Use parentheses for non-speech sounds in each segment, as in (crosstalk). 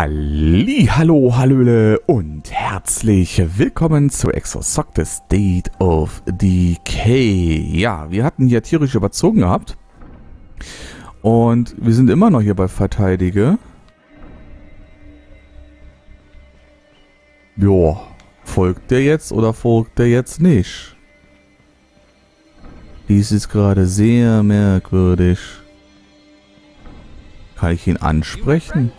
Halli, hallo, hallöle und herzlich willkommen zu Exosoc The State of Decay. Ja, wir hatten hier tierisch überzogen gehabt. Und wir sind immer noch hier bei Verteidige. Joa, folgt der jetzt oder folgt der jetzt nicht? Dies ist gerade sehr merkwürdig. Kann ich ihn ansprechen?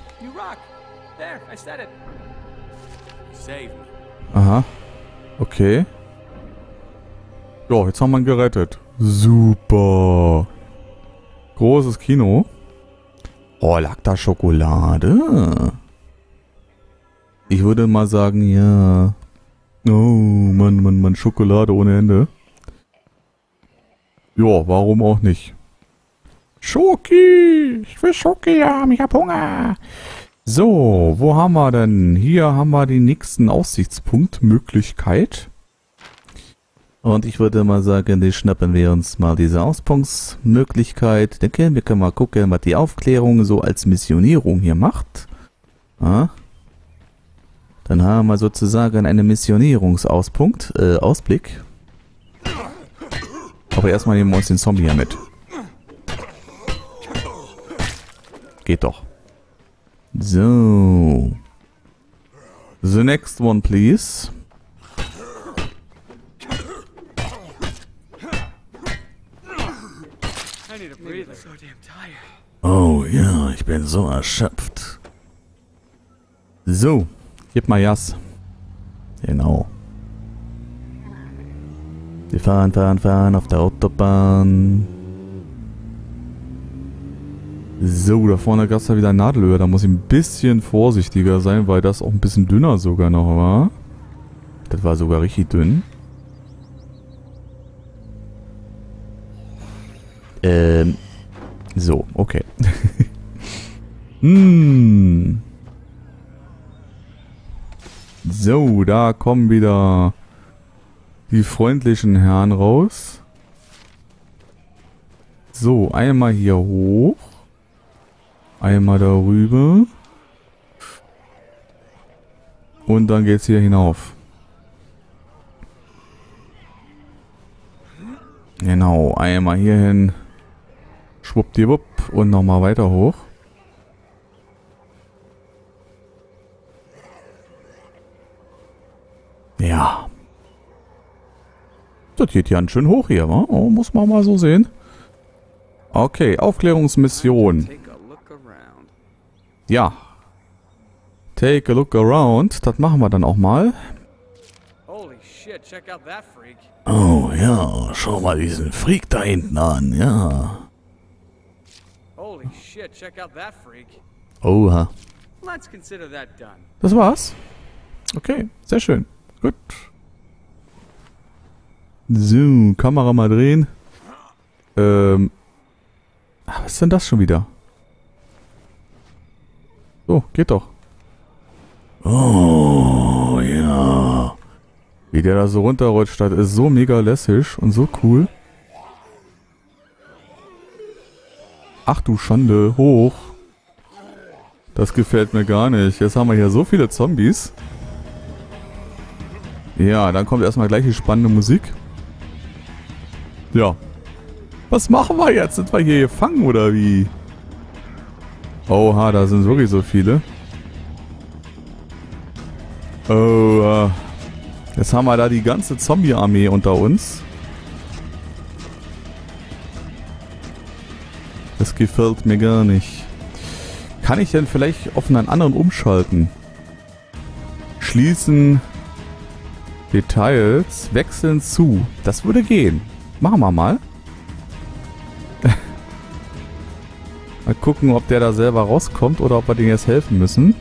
Aha. Okay. Ja, jetzt haben wir ihn gerettet. Super. Großes Kino. Oh, lag da Schokolade? Ich würde mal sagen, ja. Oh, Mann, Mann, Mann, Schokolade ohne Ende. Ja, warum auch nicht? Schoki! Ich will Schoki haben, ich hab Hunger! So, wo haben wir denn? Hier haben wir die nächsten Aussichtspunktmöglichkeit. Und ich würde mal sagen, die schnappen wir uns mal diese Auspunktsmöglichkeit. Denke, wir können mal gucken, was die Aufklärung so als Missionierung hier macht. Ja. Dann haben wir sozusagen einen Missionierungsauspunkt, äh, Ausblick. Aber erstmal nehmen wir uns den Zombie hier mit. Geht doch. So. The next one, please. Oh ja, ich bin so erschöpft. So, gib mal Jas. Genau. Wir fahren, fahren, fahren auf der Autobahn. So, da vorne gab es ja wieder Nadelöhr. Da muss ich ein bisschen vorsichtiger sein, weil das auch ein bisschen dünner sogar noch war. Das war sogar richtig dünn. Ähm. So, okay. (laughs) hm. So, da kommen wieder die freundlichen Herren raus. So, einmal hier hoch. Einmal darüber. Und dann geht's hier hinauf. Genau, einmal hier hin. Schwuppdiwupp und nochmal weiter hoch. Ja. Das geht ja schön hoch hier, wa? Oh, muss man mal so sehen. Okay, Aufklärungsmission. Ja. Take a look around. Das machen wir dann auch mal. Oh ja, schau mal diesen Freak da hinten an, ja. Oha. Das war's? Okay, sehr schön. Gut. So, Kamera mal drehen. Ähm. Ah, was ist denn das schon wieder? So, geht doch. Oh, ja. Wie der da so runterrutscht, das ist so mega lässig und so cool. Ach du Schande, hoch. Das gefällt mir gar nicht. Jetzt haben wir hier so viele Zombies. Ja, dann kommt erstmal gleich die spannende Musik. Ja. Was machen wir jetzt? Sind wir hier gefangen oder wie? Oha, da sind wirklich so viele. Oh, jetzt haben wir da die ganze Zombie-Armee unter uns. Das gefällt mir gar nicht. Kann ich denn vielleicht auf einen anderen umschalten? Schließen. Details. Wechseln zu. Das würde gehen. Machen wir mal. Mal gucken, ob der da selber rauskommt oder ob wir dem jetzt helfen müssen.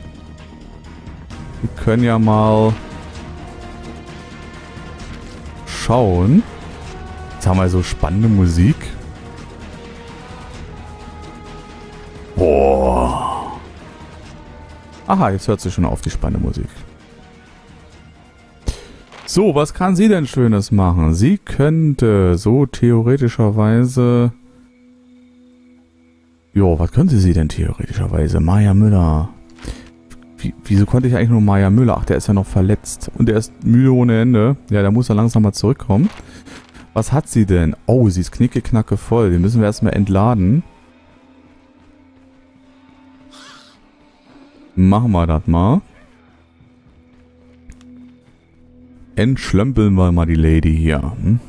Wir können ja mal schauen. Jetzt haben wir so spannende Musik. Boah. Aha, jetzt hört sie schon auf, die spannende Musik. So, was kann sie denn Schönes machen? Sie könnte so theoretischerweise Jo, was könnte sie denn theoretischerweise? Maya Müller. wie, wieso konnte ich eigentlich nur Maya Müller? Ach, der ist ja noch verletzt. Und der ist müde ohne Ende. Ja, der muss ja langsam mal zurückkommen. Was hat sie denn? Oh, sie ist knicke voll. Den müssen wir erstmal entladen. Machen wir das mal. Entschlömpeln wir mal die Lady hier. Hm?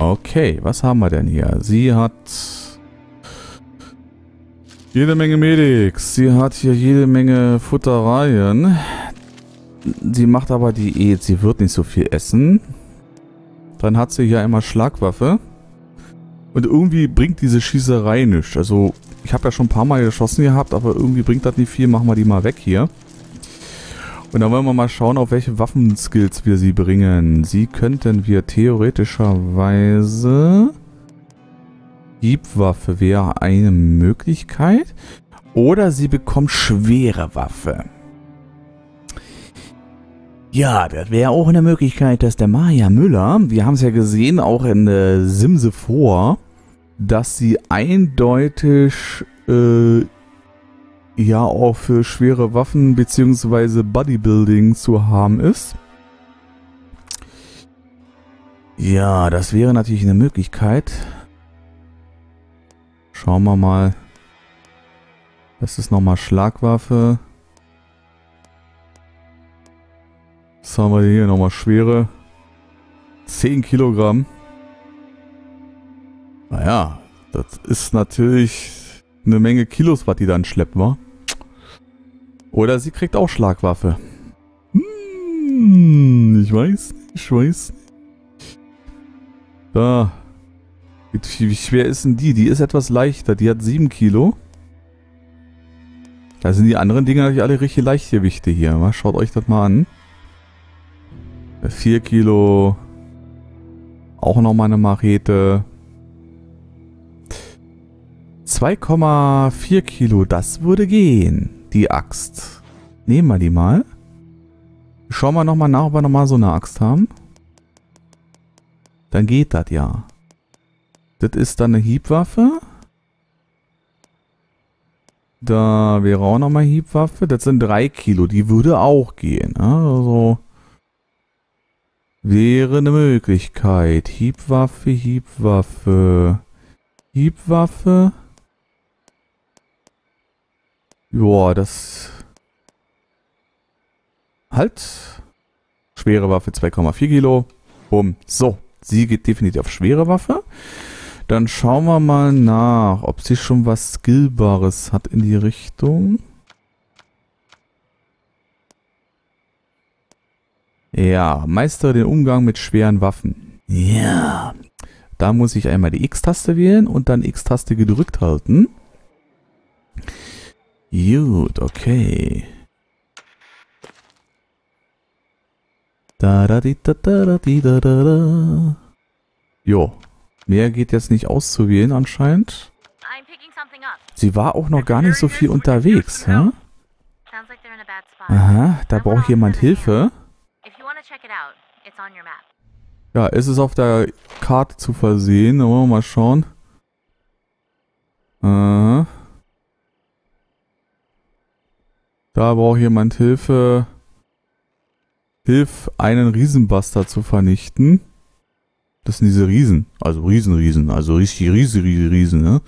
Okay, was haben wir denn hier? Sie hat jede Menge Medics. Sie hat hier jede Menge Futtereien. Sie macht aber Diät. Sie wird nicht so viel essen. Dann hat sie hier einmal Schlagwaffe. Und irgendwie bringt diese Schießerei nichts. Also, ich habe ja schon ein paar Mal geschossen gehabt, aber irgendwie bringt das nicht viel. Machen wir die mal weg hier. Und dann wollen wir mal schauen, auf welche Waffenskills wir sie bringen. Sie könnten wir theoretischerweise... Hiebwaffe wäre eine Möglichkeit. Oder sie bekommt schwere Waffe. Ja, das wäre auch eine Möglichkeit, dass der Maya Müller, wir haben es ja gesehen, auch in der Simse vor, dass sie eindeutig äh, ja auch für schwere Waffen bzw. Bodybuilding zu haben ist. Ja, das wäre natürlich eine Möglichkeit. Schauen wir mal. Das ist nochmal Schlagwaffe. Was haben wir hier? Nochmal schwere. 10 Kilogramm. Naja, das ist natürlich eine Menge Kilos, was die dann schleppt, wa? Oder sie kriegt auch Schlagwaffe. Hm, ich weiß, ich weiß. Da. Wie schwer ist denn die? Die ist etwas leichter. Die hat 7 Kilo. Da sind die anderen Dinger natürlich alle richtig Leichtgewichte hier. Mal schaut euch das mal an. 4 Kilo. Auch nochmal eine Machete. 2,4 Kilo, das würde gehen. Die Axt. Nehmen wir die mal. Schauen wir nochmal nach, ob wir nochmal so eine Axt haben. Dann geht das ja. Das ist dann eine Hiebwaffe. Da wäre auch nochmal Hiebwaffe. Das sind 3 Kilo. Die würde auch gehen. Also wäre eine Möglichkeit. Hiebwaffe, Hiebwaffe. Hiebwaffe. Joa, das... Halt. Schwere Waffe 2,4 Kilo. Bumm. So, sie geht definitiv auf schwere Waffe. Dann schauen wir mal nach, ob sie schon was Skillbares hat in die Richtung. Ja, meistere den Umgang mit schweren Waffen. Ja. Da muss ich einmal die X-Taste wählen und dann X-Taste gedrückt halten. Gut, okay. Da da di da da di da da da. Jo. Mehr geht jetzt nicht auszuwählen anscheinend. Sie war auch noch gar nicht so viel unterwegs, ja? Aha, da braucht jemand Hilfe. Ja, ist es auf der Karte zu versehen. Wollen wir mal schauen. Aha. Da braucht jemand Hilfe. Hilf, einen Riesenbuster zu vernichten. Das sind diese Riesen. Also Riesenriesen. Also richtig riesige Riesen, ne?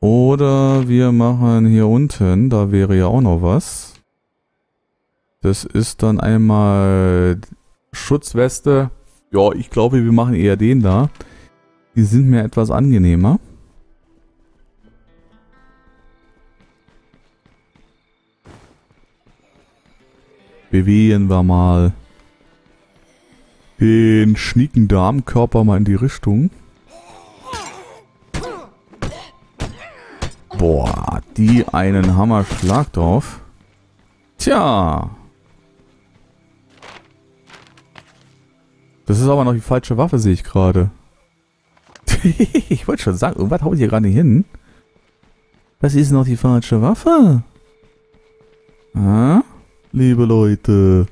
Oder wir machen hier unten, da wäre ja auch noch was. Das ist dann einmal Schutzweste. Ja, ich glaube, wir machen eher den da. Die sind mir etwas angenehmer. Bewegen wir mal den schnieken Darmkörper mal in die Richtung. Boah, die einen Hammerschlag drauf. Tja. Das ist aber noch die falsche Waffe, sehe ich gerade. (laughs) ich wollte schon sagen, irgendwas haut hier gerade hin. Das ist noch die falsche Waffe. Ah? Liebe Leute.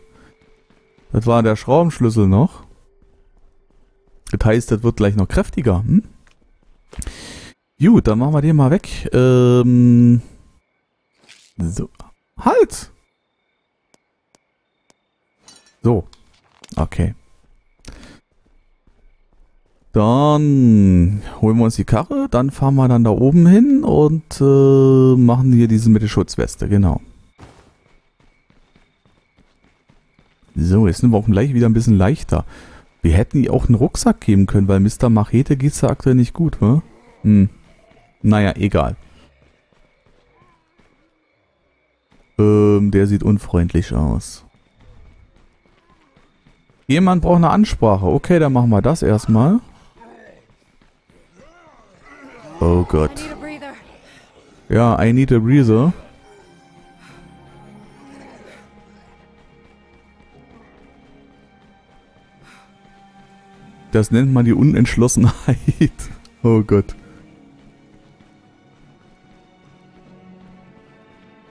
Das war der Schraubenschlüssel noch. Das heißt, das wird gleich noch kräftiger. Hm? Gut, dann machen wir den mal weg. Ähm, So. Halt! So. Okay. Dann holen wir uns die Karre, dann fahren wir dann da oben hin und äh, machen hier diese mit der Schutzweste, genau. So, jetzt sind wir auch gleich wieder ein bisschen leichter. Wir hätten ihr auch einen Rucksack geben können, weil Mr. Machete geht's ja aktuell nicht gut, wa? Hm. Naja, egal. Ähm, der sieht unfreundlich aus. Jemand braucht eine Ansprache. Okay, dann machen wir das erstmal. Oh Gott. Ja, I need a breather. Das nennt man die Unentschlossenheit. (laughs) Oh Gott.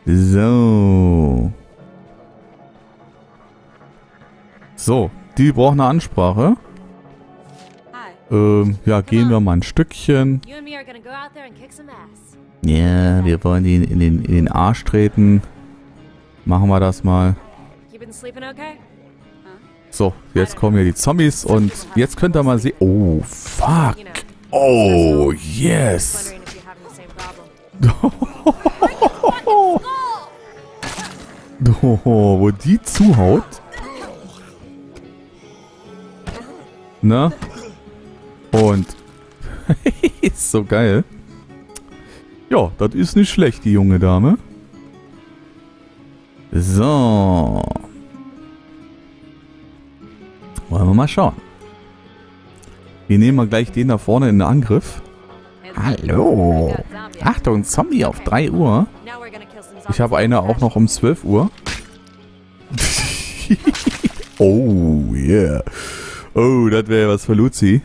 So. So, die braucht eine Ansprache. Ähm, ja, gehen wir mal ein Stückchen. Ja, wir wollen ihn in den, in den Arsch treten. Machen wir das mal. So, jetzt kommen hier die Zombies und jetzt könnt ihr mal sehen. Oh, fuck. Oh, yes. (laughs) oh, wo die zuhaut. Ne? Und (laughs) ist so geil. Ja, das ist nicht schlecht, die junge Dame. So. Wir mal schauen. Wir nehmen mal gleich den da vorne in den Angriff. Hallo. Achtung, Zombie auf 3 Uhr. Ich habe eine auch noch um 12 Uhr. (laughs) oh, yeah. Oh, das wäre was für Luzi.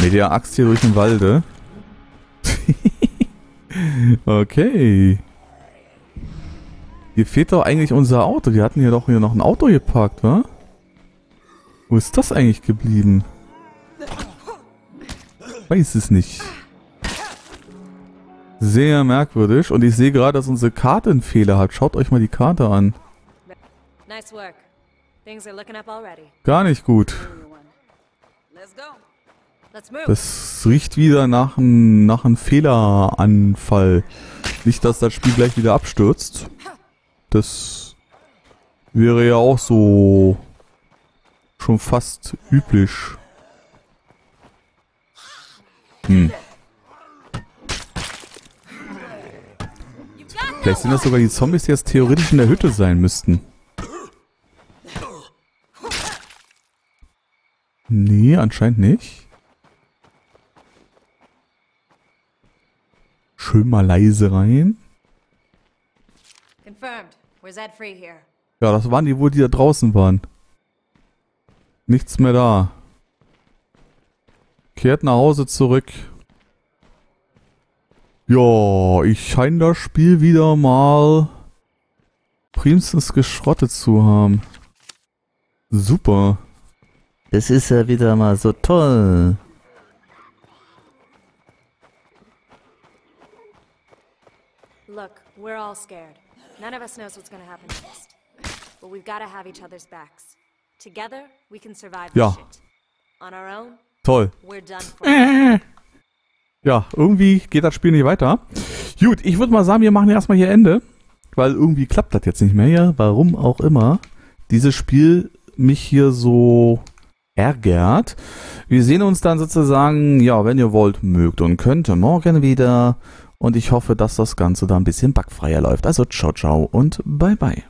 Mit der Axt hier durch den Walde. (laughs) okay. Hier fehlt doch eigentlich unser Auto. Wir hatten hier doch hier noch ein Auto geparkt, wa? Wo ist das eigentlich geblieben? Weiß es nicht. Sehr merkwürdig. Und ich sehe gerade, dass unsere Karte einen Fehler hat. Schaut euch mal die Karte an. Gar nicht gut. Das riecht wieder nach einem nach einem Fehleranfall. Nicht, dass das Spiel gleich wieder abstürzt. Das wäre ja auch so schon fast üblich. Hm. Vielleicht sind das sogar die Zombies, die jetzt theoretisch in der Hütte sein müssten. Nee, anscheinend nicht. Schön mal leise rein. Ja, das waren die wohl, die da draußen waren. Nichts mehr da. Kehrt nach Hause zurück. Ja, ich scheine das Spiel wieder mal primstens geschrottet zu haben. Super. Das ist ja wieder mal so toll. Look, we're all scared. None of us knows what's gonna happen next. But we've gotta have each other's backs. Together, we can survive ja. shit. On our own, Toll. we're done for. (laughs) Ja, irgendwie geht das Spiel nicht weiter. Gut, ich würde mal sagen, wir machen erstmal hier Ende. Weil irgendwie klappt das jetzt nicht mehr. Ja, warum auch immer dieses Spiel mich hier so ärgert. Wir sehen uns dann sozusagen, ja, wenn ihr wollt, mögt und könnt, morgen wieder. Und ich hoffe, dass das Ganze da ein bisschen bugfreier läuft. Also ciao, ciao und bye, bye.